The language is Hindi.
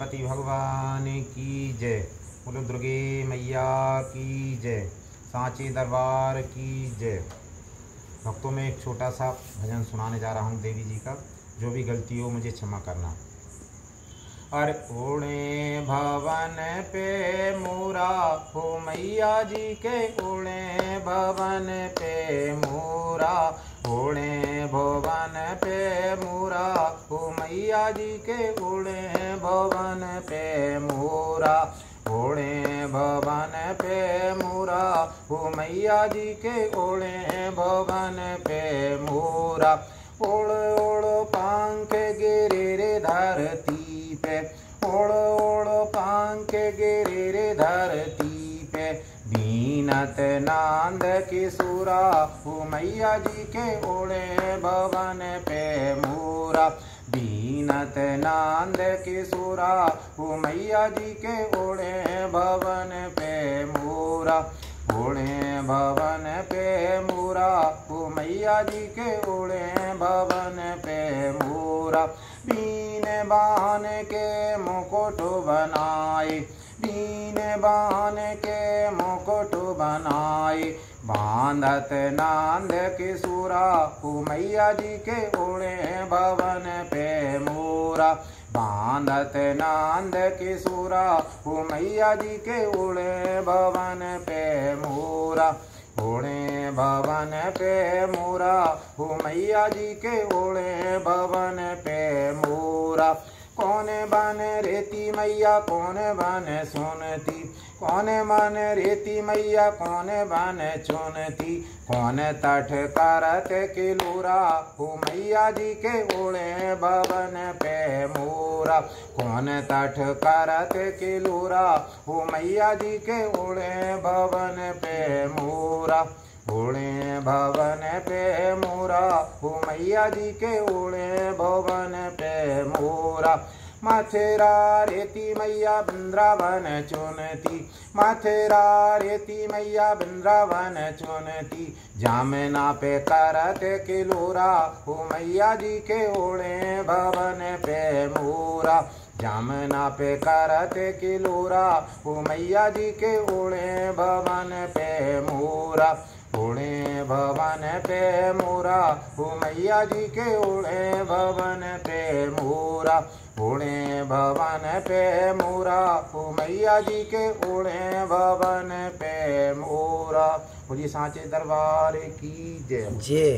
पति भगवान की जय। बोलो, दुर्गे मैया की जय। सांची दरबार की जय। भक्तों में एक छोटा सा भजन सुनाने जा रहा हूँ देवी जी का। जो भी गलती हो, मुझे क्षमा करना। अरे उड़े भवन पे मोरा हो मैया जी के उड़े भवन पे मोरा उड़े भवन पे मूरा हो मैया जी के उड़े भवन पे मूरा उड़े भवन पे मूरा हो मैया जी के उड़े भवन पे मूरा। उड़ उड़ पंख गिरे रे धरती पे उड़ उड़ पंख गिरे रे धरती पे। बीनत नांद की सुरा मैया जी के उड़े भवन पे मूरा, बीनत नांद की सुरा मैया जी के उड़े भवन पे मूरा उड़े भवन पे मूरा हो मैया जी के उड़े भवन पे मूरा। बीन बान के मुकुट बनाए बीन बान के मुकुट बनाए बांधत नांद के सूरा हो मैया जी के उड़े भवन पे मूरा। बांधत नांद के सूरा हो मैया जी के उड़े भवन पे मूरा। उड़े भवन पे मूरा मैया जी के उड़े भवन पे मूरा। कौन बन रेती मैया, कौन बन सुनती? कौन मन रेती मैया, कौन बन चुनती कौन तट करत किलूरा हो मैया जी के उड़े भवन पे मूरा। कौन तट करत किलूरा हो मैया जी के उड़े भवन पे मूरा। उड़े भवन पे मूरा। हो मैया जी के उड़े भवन पे मूरा। मथुरा रेती मैया वृंदावन चुनती मथुरा रेती मैया वृंदावन चुनती जामना पे करत किलोरा हो मैया जी के ओढ़े भवन पे मूरा। जामना पे करत किलोरा हो मैया जी के ओढ़े भवन पे मूरा। उड़े भवन पे मोरा मैया जी के उड़े भवन पे मोरा। उड़े भवन पे मोरा मैया जी के उड़े भवन पे मोरा। मुझे सांचे दरबार की जय। जय।